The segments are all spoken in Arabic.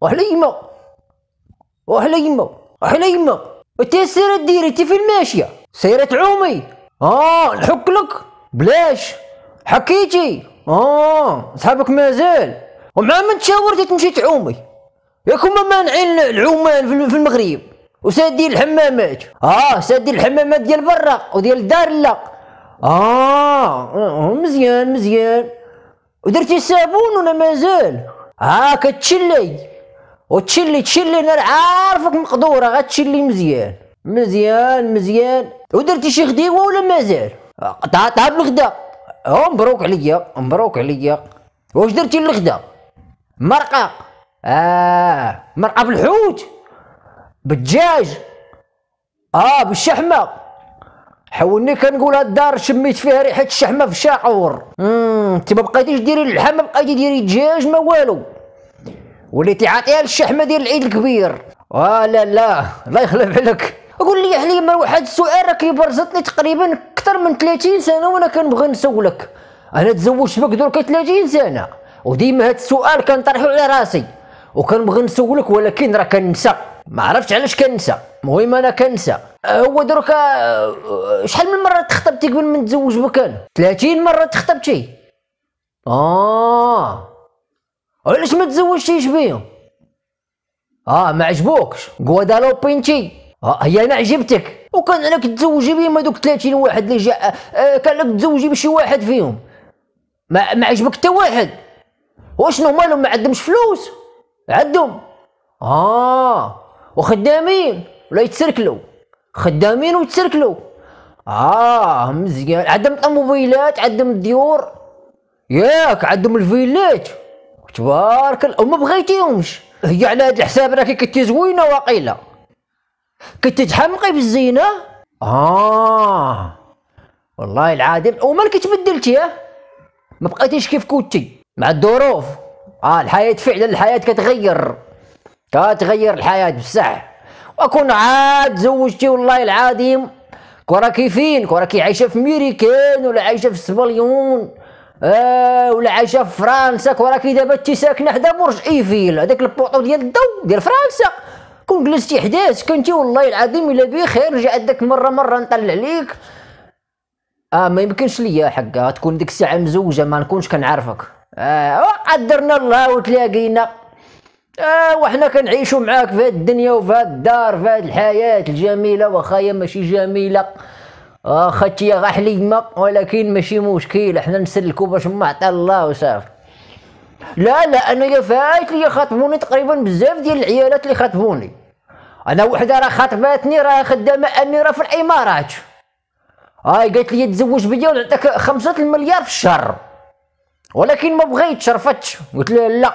وحليمة. وحليمة. وحليمة. انت سيرة ديري انت في الماشية. سيرة عومي. آه نحك لك. بلاش. حكيتي. آه صحابك مازال. ومع من تشاورتي تمشي تعومي. ياك هما مانعين العومان في المغرب. وسادين الحمامات. آه سادين الحمامات ديال برا وديال دار لا. آه مزيان مزيان. ودرتي الصابون ولا مازال؟ ها آه كتشلي. وتشلي تشلي أنا عارفك مقدوره غتشلي مزيان. مزيان مزيان. ودرتي شي غديوه ولا مازال قطعتها بالغدا أو مبروك عليا مبروك عليا. واش درتي الغدا مرقة. آه مرقة بالحوت. بالدجاج. آه بالشحمة. حولني كنقول هاد الدار شميت فيها ريحة الشحمة في الشاقور انت ما بقيتيش ديري اللحم ما بقيتي ديري الدجاج ما والو. وليتي عاطيها للشحمه ديال العيد الكبير. آه لا لا الله يخلف عليك. قول لي حليمه واحد السؤال؟ راه كيبرزطني تقريبا أكثر من 30 سنة وأنا كنبغي نسولك. أنا تزوجت بك درك 30 سنة. وديما هاد السؤال كنطرحو على راسي. وكنبغي نسولك ولكن راه كنسى ما عرفتش علاش كنسى المهم أنا كنسى هو درك شحال من مرة تخطبتي قبل ما نتزوج بك أنا؟ 30 مرة تخطبتي. آه. علاش ما تزوجتيش بيهم؟ آه ما عجبوكش. غوادالوبي انتي آه هي أنا عجبتك. وكان عليك تزوجي بهم هذوك 30 واحد اللي جا آه كان لك تزوجي بشي واحد فيهم. ما, ما عجبك حتى واحد. وأشنو مالهم ما عندهمش فلوس. عندهم. آه وخدامين. ولا يتسركلوا. خدامين ويتسركلوا. آه مزيان. عندهم طوموبيلات عندهم الديور ياك عندهم الفيلات. تبارك الله وما بغيتيهمش. هي على هذا الحساب راكي كنتي زوينة واقيلا كنت تحمقي بالزينة؟ آه. والله العظيم. ومالك تبدلتي آه ما بقيتيش كيف كنتي. مع الظروف. آه الحياة فعلا الحياة كتغير. كتغير الحياة بصح. وكون عاد زوجتي والله العظيم. كوراكي فين؟ كوراكي عايشة في ميريكان ولا عايشة في سباليون آه ولا عايشه في فرنسا كوراكي دابا انت ساكنه حدا برج إيفيل. هذاك البوطو ديال الضو ديال فرنسا. كون جلستي حداش كنتي والله العظيم إلا بخير رجع داك مرة مرة نطلع عليك آه ما يمكنش ليا حقا تكون ديك الساعة مزوجة ما نكونش كنعرفك. آه قدرنا الله وتلاقينا. آه وحنا كنعيشوا معاك في هاد الدنيا وفي هاد الدار في هاد الحياة الجميلة واخا هي ماشي جميلة. أختي غا حليمه ولكن ماشي مشكل. إحنا نسلكوا باش ما عطى الله وصافي لا لا أنا يا فايت لي خاطبوني تقريبا بزاف ديال العيالات اللي خاطبوني أنا وحدة راه خاطباتني راه خدامة اميره في الإمارات. هاي قالت لي تزوج بيا ونعطيك خمسة المليار في الشهر. ولكن ما بغيتش رفضت. قلت له لا.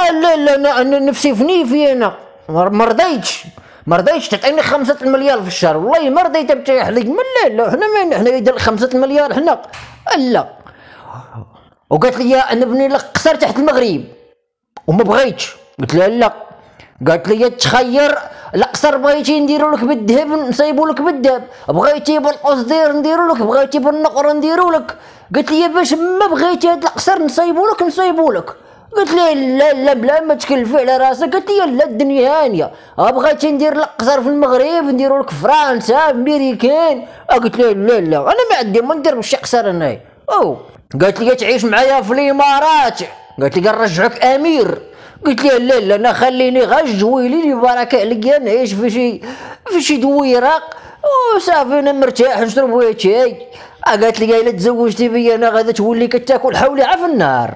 آه لا لا أنا نفسي في نيفي أنا. ما رضيتش ما رضيتش تعطيني خمسة المليار في الشهر. والله ما رضيت ابتاح لك من لا لا حنا ما حنا يدير خمسة المليار. حنا لا وقالت لي أنا نبني لك قصر تحت المغرب. وما بغيتش. قلت لها لا. قالت لي تخير القصر بغيتي نديرو لك بالذهب نصيبو لك بالذهب. بغيتي بالقصدير نديرو لك بغيتي بالنقر نديرو لك. قلت لي باش ما بغيتي هاد القصر نصيبو لك نصيبو لك. قلت لي لا لا بلا ما تكلفي على راسك قلت لي لا الدنيا هانية. بغيتي ندير لك قصر في المغرب نديرو لك في فرنسا في امريكان قلت لي لا لا أنا ما عندي ما ندير بشي قصر أنا. أو قالت لي تعيش معايا في الإمارات. قالت لي نرجعك أمير. قلت لها لا لا أنا خليني غير جويلي لي بركة عليا نعيش في شي في شي دويرة. وصافي أنا مرتاح نشرب شاي قالت لي الا تزوجتي بيا أنا غادا تولي كتاكل حولي عف النهار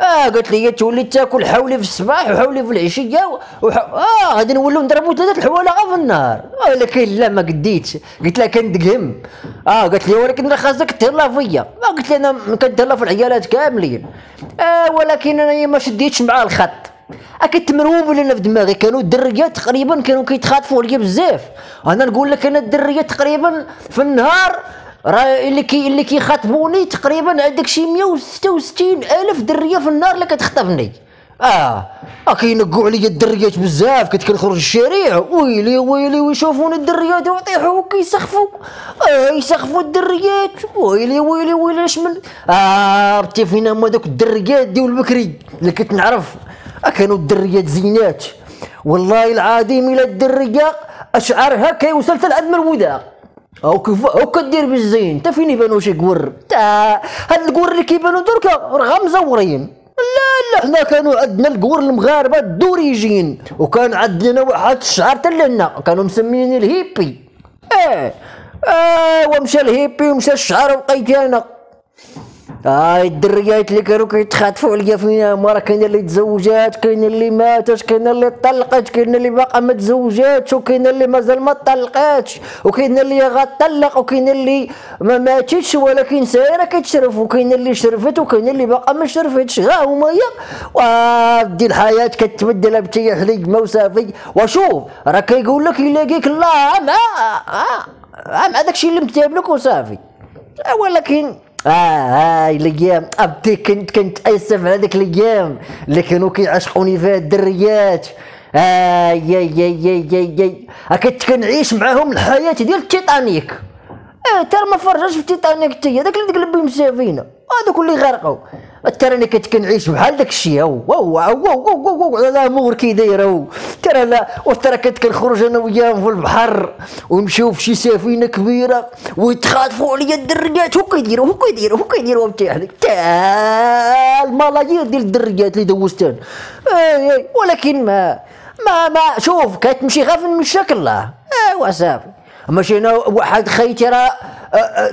آه قالت لي تولي تاكل حولي في الصباح وحولي في العشية وح... آه غادي نوليو نضربو ثلاثة الحواله غا في النهار ولكن لا ما قديتش. قلت لها كندقهم آه قالت لي ولكن راه خاصك تهلا فيا ما قلت لها أنا كنتهلا في العيالات كاملين آه ولكن أنا ما شديتش مع الخط. أكيد مروب لنا في دماغي. كانوا الدريات تقريبا كانوا كيتخاطفوا عليا بزاف. أنا نقول لك أنا الدريات تقريبا في النهار راه اللي كي اللي كيخاطبوني تقريبا عندك شي 166 ألف درية في النهار اللي كتخطفني آه كينقوا عليا الدريات بزاف كنت كنخرج الشارع ويلي ويلي ويشوفوني الدريات ويطيحوا وكيسخفوا. آه يسخفوا الدريات. ويلي ويلي ويلي اش من آه عرفتي فين هما دوك الدريات ديال البكري اللي كنت نعرف كانوا الدريات زينات. والله العظيم إلى الدرية اشعرها كي وصلت لعند الودا أو كيف أو كدير بالزين. انت فين يبانو شي قور؟ تا هاد القور اللي كيبانو دركا راه مزورين لا لا. حنا كانوا عندنا القور المغاربة الدوريجين وكان عندنا واحد الشعر تلنا كانوا مسميني الهيبي. آه آه ومشى الهيبي ومشى الشعر وبقيت أنا. هاي الدريات اللي كانوا كيتخاطفوا عليا فينا مرة كاين اللي تزوجات كاين اللي ماتت كاين اللي طلقت كاين اللي باقا ما تزوجاتش وكاين اللي مازال ما طلقاتش وكاين اللي غطلق وكاين اللي ما ماتتش ولكن سايرة كتشرف وكاين اللي شرفت وكاين اللي باقا ما شرفتش. ها هما هي ودي الحياة كتبدل بتي حليمه وصافي. وشوف راه كيقول لك يلاقيك الله مع مع داكشي اللي مكتاب لك وصافي. ولكن آه هاي الأيام ابدي كنت كنت اسف على هذيك الأيام اللي كانوا كيعشقوني فيها الدريات آه يا يا يا يا يا كنت كنعيش معاهم الحياة ديال التيتانيك آه ترى ما فرجاش في التيتانيك حتى هذاك اللي تقلب بهم السفينه هذوك اللي غرقوا ترى أنا كنت كنعيش بحال داك الشيء هو هو هو هو لا مور كي دايره ترى لا وترى كنت كنخرج أنا وياهم في البحر ونمشيو في شي سفينة كبيرة ويتخاطفوا عليا الدريات هو كيديروا هو كيديروا هو كيديروا بتاعك الملايير ديال الدريات اللي دوزتهم. ولكن ما ما ما شوف كتمشي غير من شكل الله. ايوا صافي ماشي أنا واحد خيتي راه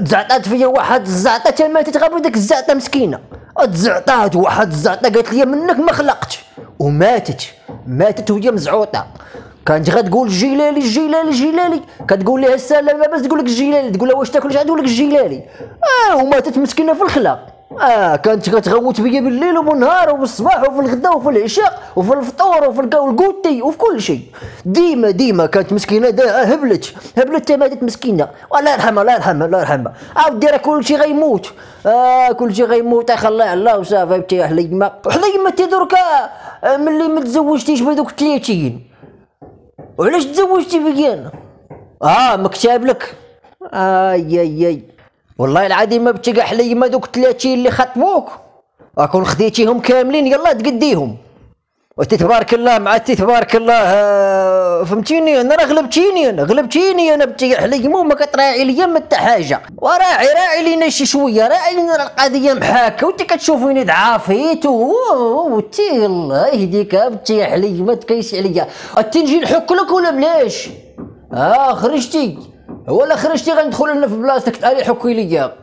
تزعطات فيا واحد الزعطة ماتت غابو ديك الزعطة مسكينة. تزعطات واحد الزعطة قالت لي منك ما خلقتش وماتت. ماتت وهي مزعوطة. كانت غتقول الجيلالي الجيلالي الجيلالي كتقول لها السلام لاباس تقول لك الجيلالي تقول لها واش تاكل تقول لك الجيلالي آه وماتت مسكينة في الخلا آه كانت كتغوت بيا بالليل وبالنهار وفي الصباح وفي الغداء وفي العشاء وفي الفطور وفي الكوتي وفي كل شيء. ديما ديما كانت مسكينة هبلت. هبلت ماتت مسكينة. الله يرحمها الله يرحمها الله يرحمها. عاود راه كل شيء غيموت. آه كل شيء غيموت. خلاه الله وصافي بتي حليمه حليمه تي دركا آه، ملي ما تزوجتيش بهذوك 30 وعلاش تزوجتي بيا آه مكتاب لك. اي اي اي والله العظيم ما بتلقى حليمه دوك 30 اللي خطبوك. أكون خديتيهم كاملين يلا تقديهم. وتتبارك الله مع تبارك الله آه، فهمتيني أنا؟ راه غلبتيني أنا غلبتيني أنا بتي حليمه وما كتراعي ليا ما حتى حاجة. وراعي راعي لينا شي شوية راعي لينا القضية محاكه وانت كتشوفيني ضعافيت وتي الله يهديك بتي حليمه تكيس عليا. انت نجي نحك لك ولا بلاش؟ آه خرجتي. ولا خرجتي غندخل لنا في بلاصتك. تعالي حكي ليا